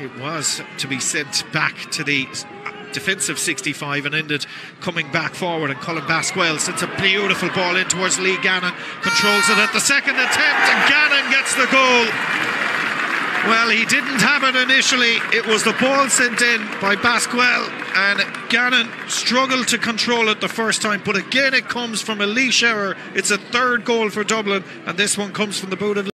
it was to be sent back to the defensive 65 and ended coming back forward. And Colm Basquel sends a beautiful ball in towards Lee Gannon controls it at the second attempt and Gannon gets the goal. Well he didn't have it initially. It was the ball sent in by Basquel, and Gannon struggled to control it the first time but again it comes from a Laois error it's a third goal for Dublin and this one comes from the boot of